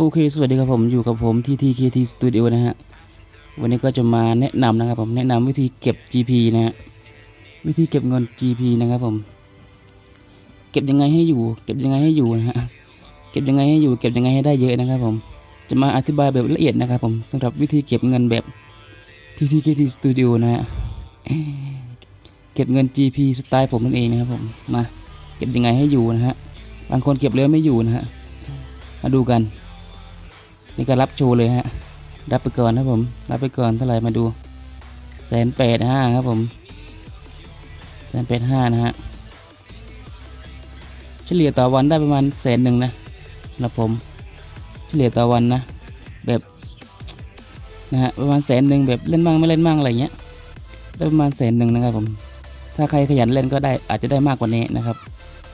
โอเค สวัสดีครับผมอยู่กับผม TTKT Studio นะฮะ วันนี้ก็จะมาแนะนำนะครับผมแนะนำวิธีเก็บ GP นะฮะ วิธีเก็บเงิน GP นะครับผม เก็บยังไงให้อยู่ เก็บยังไงให้อยู่นะฮะ เก็บยังไงให้อยู่ เก็บยังไงให้ได้เยอะนะครับผม จะมาอธิบายแบบละเอียดนะครับผมสำหรับวิธีเก็บเงินแบบ TTKT Studio นะฮะ เก็บเงิน GP สไตล์ผมนั่นเองนะครับผม มา เก็บยังไงให้อยู่นะฮะ บางคนเก็บแล้วไม่อยู่นะฮะ มาดูกัน นี่ก็รับโชว์เลยฮะ รับไปก่อนนะผม รับไปก่อนเท่าไหร่มาดูแสนแปดห้าครับผมแสนแปดห้านะฮะ เฉลี่ยต่อวันได้ประมาณแสนหนึ่งนะนะผม เฉลี่ยต่อวันนะ แบบนะฮะประมาณแสนหนึ่งแบบเล่นบ้างไม่เล่นบ้างอะไรเงี้ยได้ประมาณแสนหนึ่งนะครับผม ถ้าใครขยันเล่นก็ได้อาจจะได้มากกว่านี้นะครับ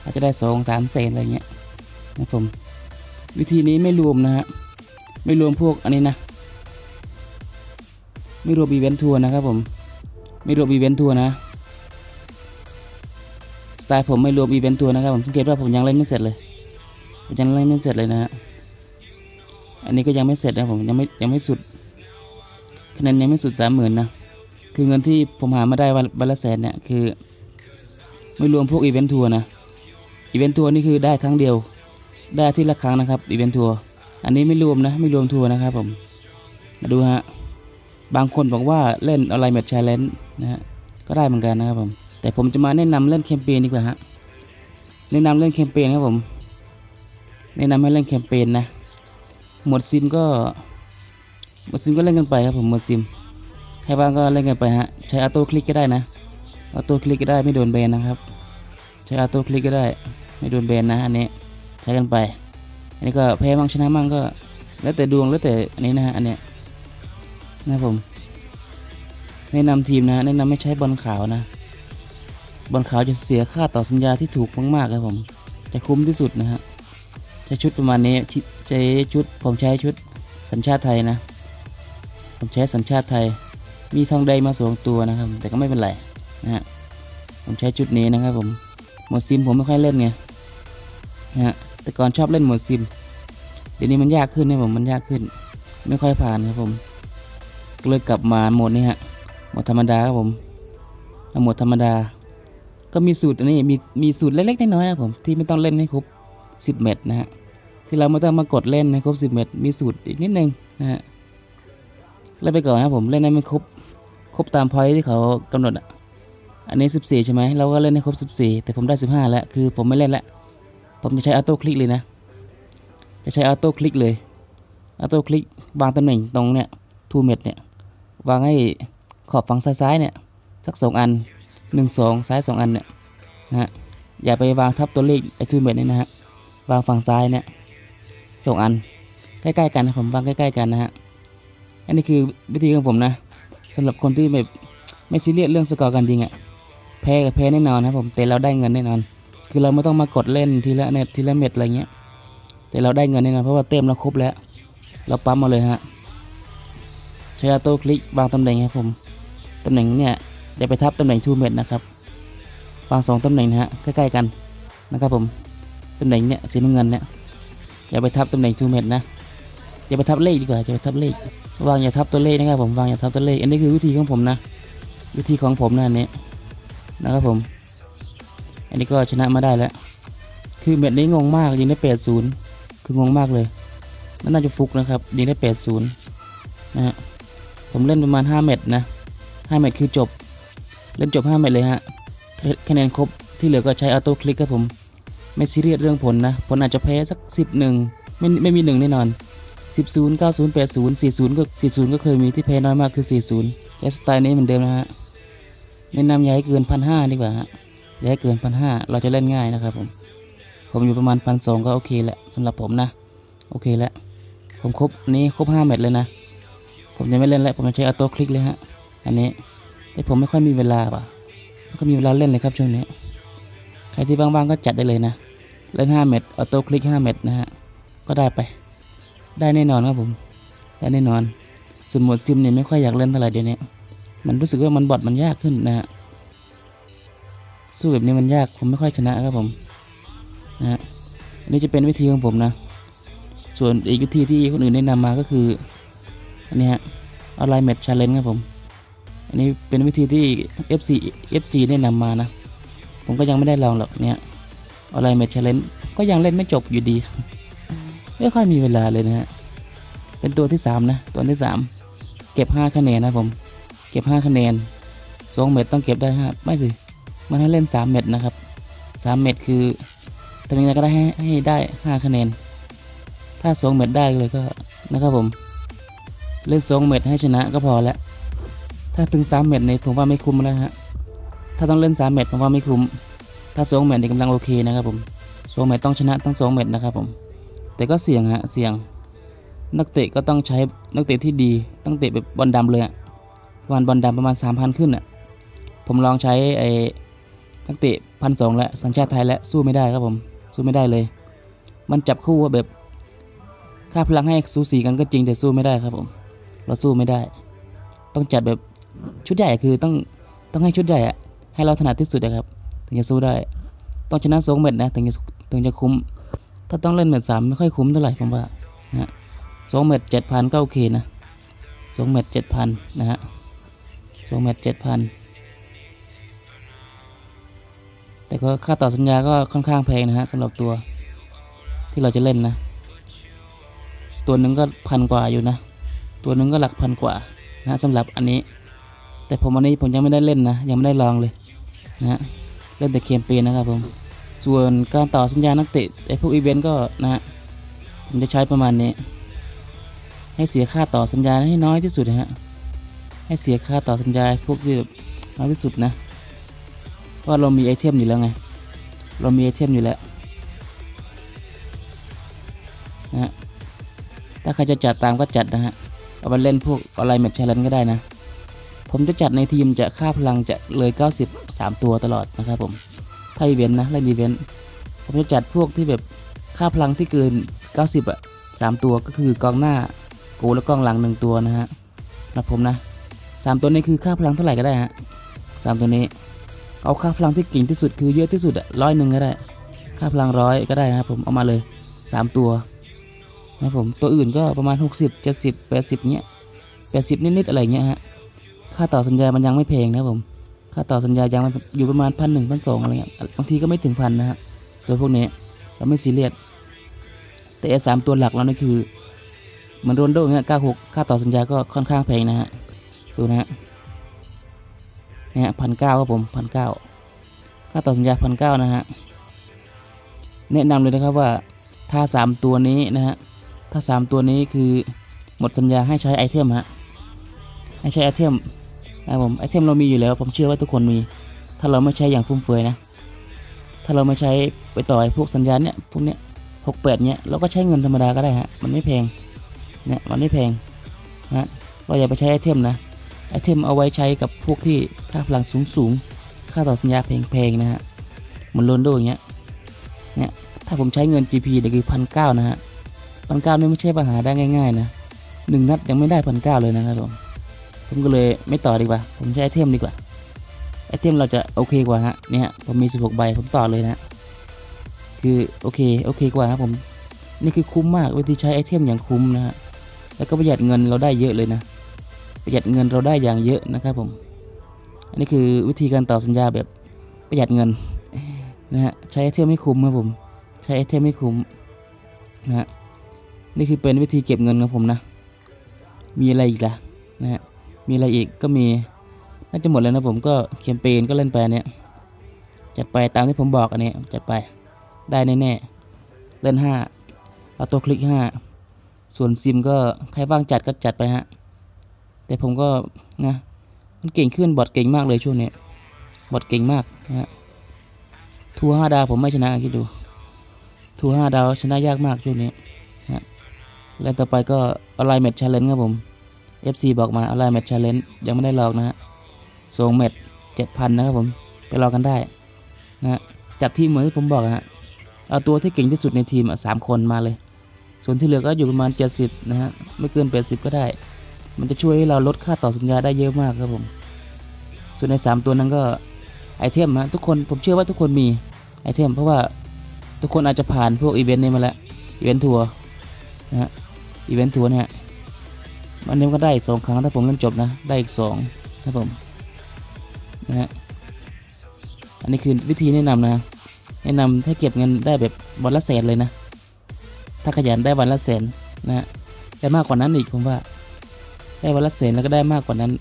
อาจจะได้สองสามแสนอะไรเงี้ยนะผม วิธีนี้ไม่รวมนะฮะ ไม่รวมพวกอันนี้นะ ไม่รวมอีเวนต์ทัวร์นะครับผม ไม่รวมอีเวนต์ทัวร์นะ สไตล์ผมไม่รวมอีเวนต์ทัวร์นะครับผมสังเกตว่าผมยังเล่นไม่เสร็จเลยผมยังเล่นไม่เสร็จเลยนะฮะ อันนี้ก็ยังไม่เสร็จนะผมยังไม่ยังไม่สุดคะแนนยังไม่สุดสามหมื่นนะ คือเงินที่ผมหามาได้วันวันละแสนเนี่ยคือ ไม่รวมพวกอีเวนต์ทัวร์นะ อีเวนต์ทัวร์นี่คือได้ครั้งเดียว ได้ที่ละครั้งนะครับอีเวนต์ทัวร์ อันนี้ไม่รวมนะ ไม่รวมทัวร์นะครับผม มาดูฮะ บางคนบอกว่าเล่นอะไร match challenge นะฮะ ก็ได้เหมือนกันนะครับผม แต่ผมจะมาแนะนำเล่นแคมเปญดีกว่าฮะ แนะนำเล่นแคมเปญครับผม แนะนำให้เล่นแคมเปญนะ โหมดซิมก็ โหมดซิมก็เล่นกันไปครับผม โหมดซิมใครว่างก็เล่นกันไปฮะ ใช้ auto click ก็ได้นะ auto click ก็ได้ไม่โดนแบนนะครับ ใช้ auto click ก็ได้ไม่โดนแบนนะอันนี้ ใช้กันไป อันนี้ก็แพ้มั่งชนะมั่งก็ แล้วแต่ดวงแล้วแต่อันนี้นะฮะอันเนี้ยนะครับผม แนะนำทีมนะ แนะนำไม่ใช้บอลขาวนะ บอลขาวจะเสียค่าต่อสัญญาที่ถูกมากๆครับผม จะคุ้มที่สุดนะฮะใช้ชุดประมาณนี้ใช้ชุดผมใช้ชุดสัญชาติไทยนะ ผมใช้สัญชาติไทย มีทองใดมาสองตัวนะครับ แต่ก็ไม่เป็นไรนะฮะผมใช้ชุดนี้นะครับผม หมดซิมผมไม่ค่อยเล่นไงนะฮะ แต่ก่อนชอบเล่นหมดซิม เดี๋ยวนี้มันยากขึ้นนะผมมันยากขึ้น ไม่ค่อยผ่านครับผมก็เลยกลับมาโหมดนี้ฮะโหมดธรรมดาครับผมโหมดธรรมดา ก็มีสูตรอันนี้มีมีสูตรเล็กๆน้อยๆนะผมที่ไม่ต้องเล่นให้ครบ 10 แมตช์นะฮะที่เราไม่ต้องมากดเล่นให้ครบ 10 แมตช์มีสูตรอีกนิดนึงนะฮะเล่นไปก่อนนะครับผมเล่นให้ไม่ครบครบตามพอยที่เขากำหนดอะอันนี้ 14 ใช่ไหมเราก็เล่นให้ครบ 14 แต่ผมได้ 15 แล้ว คือผมไม่เล่นแล้ว ผมจะใช้ auto click เลยนะ จะใช้ auto click เลย auto click วางตำแหน่งตรงเนี่ยTo Match เนี่ยวางให้ขอบฝั่งซ้ายๆเนี่ยสักสองอันหนึ่งสองซ้ายสองอันเนี่ยนะฮะอย่าไปวางทับตัวเลขไอ้ To Match นี่นะฮะวางฝั่งซ้ายเนี่ยสองอันใกล้ๆกันนะผมวางใกล้ๆกันนะฮะอันนี้คือวิธีของผมนะสำหรับคนที่แบบไม่ซีเรียสเรื่องสกอร์การยิงอะ่ะแพ้กับแพ้แน่นอนนะผมแต่เราได้เงินแน่นอน คือเราไม่ต้องมากดเล่นทีละแมตช์ทีละแมตช์อะไรเงี้ย แต่เราได้เงินแน่นอนเพราะว่าเต็มเราครบแล้ว เราปั๊มมาเลยฮะใช้ออโตคลิกวางตำแหน่งครับผมตำแหน่งเนี่ยอย่าไปทับตำแหน่งทูเม็ดนะครับวางสองตำแหน่งนะฮะใกล้ๆกันนะครับผมตำแหน่งเนี่ยสีน้ำเงินเนี่ยอย่าไปทับตำแหน่งทูเม็ดนะอย่าไปทับเลขดีกว่าอย่าไปทับเลขวางอย่าทับตัวเลขนะครับผมวางอย่าทับตัวเลขอันนี้คือวิธีของผมนะ วิธีของผมนะอันนี้นะครับผม นนี้ก็ชนะมาได้แล้ว คือเม็ดนี้งงมากยิงได้แปดศูนย์คืองงมากเลย มันน่าจะฟุกนะครับยิงได้แปดศูนย์นะฮะ ผมเล่นประมาณห้าเม็ดนะห้าเม็ดคือจบ เล่นจบห้าเม็ดเลยฮะ คะแนนครบที่เหลือก็ใช้ออโต้คลิกครับผม ไม่ซีเรียสเรื่องผลนะ ผลอาจจะแพ้สักสิบหนึ่งไม่ไม่มีหนึ่งแน่นอนสิบศูนย์เก้าศูนย์แปดศูนย์สี่ศูนย์ก็สี่ศูนย์ก็เคยมีที่แพ้น้อยมากคือสี่ศูนย์แค่สไตล์นี้เหมือนเดิมนะฮะแนะนำอย่าให้เกินพันห้าดีกว่าฮะ อย่าให้เกินพันห้าเราจะเล่นง่ายนะครับผม ผมอยู่ประมาณพันสองก็โอเคแหละสำหรับผมนะ โอเคแล้วผมครบนี้ครบห้าแมตช์เลยนะ ผมจะไม่เล่นแล้วผมจะใช้ auto click เลยฮะ อันนี้ แต่ผมไม่ค่อยมีเวลาป่ะไม่ค่อยมีเวลาเล่นเลยครับช่วงนี้ ใครที่ว่างๆก็จัดได้เลยนะ เล่นห้าแมตช์ auto click ห้าแมตช์นะฮะ ก็ได้ไป ได้แน่นอนครับผม ได้แน่นอน ส่วนโหมดซิมเนี่ยไม่ค่อยอยากเล่นเท่าไหร่เดี๋ยวนี้ มันรู้สึกว่ามันบอทมันยากขึ้นนะฮะ สู้แบบนี้มันยากผมไม่ค่อยชนะครับผมนะฮะอันนี้จะเป็นวิธีของผมนะ ส่วนอีกวิธีที่คนอื่นแนะนำมาก็คืออันนี้ฮะ online match challenge ครับผม อันนี้เป็นวิธีที่ FC FC แนะนำมานะ ผมก็ยังไม่ได้ลองหรอกเนี่ยonline match challenge ก็ยังเล่นไม่จบอยู่ดี ไม่ค่อยมีเวลาเลยนะฮะเป็นตัวที่ 3 นะตัวที่ 3 เก็บ 5 คะแนนนะผม เก็บ 5 คะแนน2แมตช์ต้องเก็บได้5ไม่สิ มันให้เล่น 3 แมตช์นะครับ 3 แมตช์คือทำยังไงก็ได้ให้ให้ได้ 5 คะแนน ถ้า 2 แมตช์ได้เลยก็นะครับผม เล่น 2 แมตช์ให้ชนะก็พอแล้วถ้าถึง 3 แมตช์เนี่ยผมว่าไม่คุ้มแล้วฮะ ถ้าต้องเล่น 3 เม็ดผมว่าไม่คุ้ม ถ้า 2 เม็ดนี่กำลังโอเคนะครับผม 2 เม็ดต้องชนะทั้ง 2 เม็ดนะครับผม แต่ก็เสี่ยงฮะ เสี่ยง นักเตะก็ต้องใช้นักเตะที่ดี ต้องเตะแบบบอลดำเลยอะวันบอลดำประมาณ 3,000 ขึ้นอะผมลองใช้ไอ้ นักเตะพันสองแล้วสัญชาติไทยแล้วสู้ไม่ได้ครับผมสู้ไม่ได้เลย มันจับคู่ว่าแบบค่าพลังให้สูสีกันก็จริงแต่สู้ไม่ได้ครับผม เราสู้ไม่ได้ ต้องจัดแบบชุดใหญ่คือต้องต้องให้ชุดใหญ่อะให้เราถนัดที่สุดอะครับ ถึงจะสู้ได้ ต้องชนะสองเม็ดนะถึงจะถึงจะคุ้ม ถ้าต้องเล่นเม็ดสามไม่ค่อยคุ้มเท่าไหร่ผมว่านะฮะสองเม็ดเจ็ดพันก็โอเคนะสองเม็ดเจ็ดพันนะฮะสองเม็ดเจ็ดพัน แต่ก็ค่าต่อสัญญาก็ค่อนข้างแพงนะฮะสำหรับตัวที่เราจะเล่นนะ ตัวหนึ่งก็พันกว่าอยู่นะ ตัวหนึ่งก็หลักพันกว่านะสำหรับอันนี้ แต่ผมอันนี้ผมยังไม่ได้เล่นนะ ยังไม่ได้ลองเลยนะเล่นแต่เคมเปญนะครับผม ส่วนการต่อสัญญานักเตะไอ้พวกอีเวนต์ก็นะ ผมจะใช้ประมาณนี้ ให้เสียค่าต่อสัญญาให้น้อยที่สุดนะฮะให้เสียค่าต่อสัญญาพวกที่น้อยที่สุดนะ เพราะเรามีไอเทมอยู่แล้วไง เรามีไอเทมอยู่แล้วนะฮะถ้าใครจะจัดตามก็จัดนะฮะ เอาไปเล่นพวก online match challenge ก็ได้นะ ผมจะจัดในทีมจะค่าพลังจะเลย 93 ตัวตลอดนะครับผม ถ้าอีเวนต์นะเล่นอีเวนต์ ผมจะจัดพวกที่แบบค่าพลังที่เกิน 90อะ3ตัวก็คือกองหน้าโกลและกองหลัง 1 ตัวนะฮะนะผมนะ 3 ตัวนี้คือค่าพลังเท่าไหร่ก็ได้ฮะสามตัวนี้ เอาค่าพลังที่เก่งที่สุดคือเยอะที่สุดอะร้อยหนึ่งก็ได้ ค่าพลังร้อยก็ได้นะครับผมเอามาเลย 3 ตัวนะผมตัวอื่นก็ประมาณ 60 70 80เนี้ย 80 นิดๆอะไรเงี้ยฮะค่าต่อสัญญามันยังไม่แพงนะผมค่าต่อสัญญายังอยู่ประมาณพันหนึ่งพันสองอะไรเงี้ยบางทีก็ไม่ถึงพันนะฮะตัวพวกนี้เราไม่ซีเรียสแต่สามตัวหลักเรานี่คือเหมือนโรนัลโดเงี้ยเก้าหกค่าต่อสัญญาก็ค่อนข้างแพงนะฮะดูนะฮะ เนี่ยพันเก้าครับผมพันเก้าค่าต่อสัญญาพันเก้านะฮะแนะนำเลยนะครับว่าถ้าสามตัวนี้นะฮะถ้าสามตัวนี้คือหมดสัญญาให้ใช้ไอเทมฮะให้ใช้ไอเทมนะผมไอเทมเรามีอยู่แล้วผมเชื่อว่าทุกคนมี ถ้าเราไม่ใช้อย่างฟุ่มเฟือยนะถ้าเราไม่ใช้ไปต่อไอพวกสัญญาเนี่ยพวกเนี้ยหกแปดเนี้ยเราก็ใช้เงินธรรมดาก็ได้ฮะมันไม่แพงเนี่ยมันไม่แพงนะเราอย่าไปใช้ไอเทมนะ ไอเทมเอาไว้ใช้กับพวกที่ค่าพลังสูงสูงๆ ค่าต่อสัญญาแพงๆ นะฮะ เหมือนโรนัลโดอย่างเงี้ย เนี่ย ถ้าผมใช้เงิน GP เนี่ยคือพันเก้านะฮะพันเก้านี่ไม่ใช่ปัญหาได้ง่ายๆนะหนึ่งนัดยังไม่ได้พันเก้าเลยนะครับผม ผมก็เลยไม่ต่อดีกว่า ผมใช้ไอเทมดีกว่า ไอเทมเราจะโอเคกว่าฮะ เนี่ยผมมี 16 ใบ ผมต่อเลยนะคือโอเคโอเคกว่าครับผม นี่คือคุ้มมากวิธีใช้ไอเทมอย่างคุ้มนะฮะ แล้วก็ประหยัดเงินเราได้เยอะเลยนะ ประหยัดเงินเราได้อย่างเยอะนะครับผม อันนี้คือวิธีการต่อสัญญาแบบประหยัดเงินนะฮะใช้ไอเทมให้คุ้มครับผม ใช้ไอเทมให้คุ้มนะฮะนี่คือเป็นวิธีเก็บเงินของผมนะ มีอะไรอีกล่ะนะฮะมีอะไรอีกก็มีน่าจะหมดแล้วนะผมก็แคมเปญก็เล่นไปเนี้ยจัดไปตามที่ผมบอกอันนี้จัดไปได้แน่ๆเล่นห้าเอาตัวคลิกห้าส่วนซิมก็ใครว่างจัดก็จัดไปฮะ แต่ผมก็นะมันเก่งขึ้นบอทเก่งมากเลยช่วงนี้บอทเก่งมากนะฮะทัวห้าดาวผมไม่ชนะคิดดู ทัวห้าดาวชนะยากมากช่วงนี้นะฮะแล้วต่อไปก็ online match challenge ครับผม FC บอกมาอะไร match challenge ยังไม่ได้ลองนะฮะสองแมตช์เจ็ดพันนะครับผมไปลองกันได้นะฮะจัดทีมเหมือนที่ผมบอกอะฮะเอาตัวที่เก่งที่สุดในทีมสามคนมาเลย ส่วนที่เหลือก็อยู่ประมาณ 70 นะฮะ ไม่เกิน 80 ก็ได้ มันจะช่วยให้เราลดค่าต่อสัญญาได้เยอะมากครับผม ส่วนใน 3 ตัวนั้นก็ไอเทมฮะทุกคนผมเชื่อว่าทุกคนมีไอเทมเพราะว่าทุกคนอาจจะผ่านพวกอีเวนต์นี้มาแล้วอีเวนต์ทัวร์นะฮะอีเวนต์ทัวร์เนี่ยวันนี้ก็ได้สองครั้งถ้าผมเล่นจบนะได้อีกสองครับผมนะฮะอันนี้คือวิธีแนะนำนะแนะนำถ้าเก็บเงินได้แบบวันละแสนเลยนะ ถ้าขยันได้วันละแสนนะฮะได้มากกว่านั้นอีกผมว่า ได้วันละแสนแล้วก็ได้มากกว่านั้น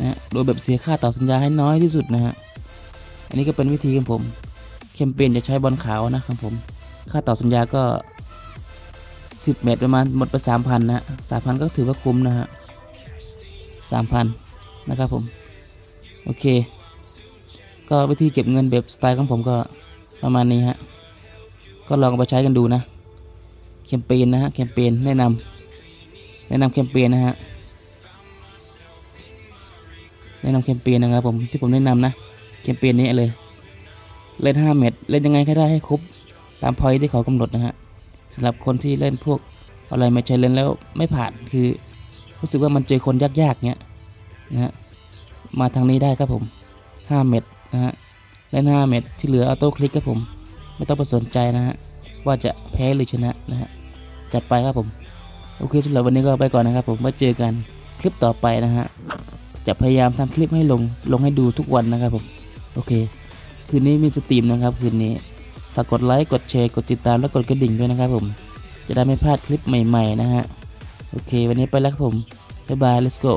นะโดยแบบเสียค่าต่อสัญญาให้น้อยที่สุดนะฮะ อันนี้ก็เป็นวิธีของผม แคมเปญจะใช้บอลขาวนะครับผม ค่าต่อสัญญาก็ 10 เมตรประมาณหมดไป3,000นะฮะ3,000ก็ถือว่าคุ้มนะฮะ3,000นนะครับผม โอเค ก็วิธีเก็บเงินแบบสไตล์ของผมก็ประมาณนี้ฮะ ก็ลองเอาไปใช้กันดูนะ แคมเปญนะฮะ แคมเปญแนะนำแนะนำแคมเปญนะฮะ แนะนำแคมเปญนะครับผมที่ผมแนะนำนะแคมเปญนี้เลย เล่น 5 เม็ดเล่นยังไงก็ได้ให้ครบตามพอยที่เขากำหนดนะฮะสำหรับคนที่เล่นพวกอะไรไม่ใช่เล่นแล้วไม่ผ่านคือ รู้สึกว่ามันเจอคนยากๆเนี้ยนะฮะมาทางนี้ได้ครับผม 5 เม็ดนะฮะเล่น 5 เม็ดที่เหลือออโต้คลิกครับผม ไม่ต้องไปสนใจนะฮะว่าจะแพ้หรือชนะนะฮะจัดไปครับผม โอเคสำหรับวันนี้ก็ไปก่อนนะครับผมไว้เจอกันคลิปต่อไปนะฮะ จะพยายามทำคลิปให้ลงลงให้ดูทุกวันนะครับผมโอเค คืนนี้มีสตรีมนะครับคืนนี้ฝากกดไลค์กดแชร์กดติดตามและกดกระดิ่งด้วยนะครับผมจะได้ไม่พลาดคลิปใหม่ ๆ นะฮะโอเค วันนี้ไปแล้วครับผมบ๊ายบาย let's go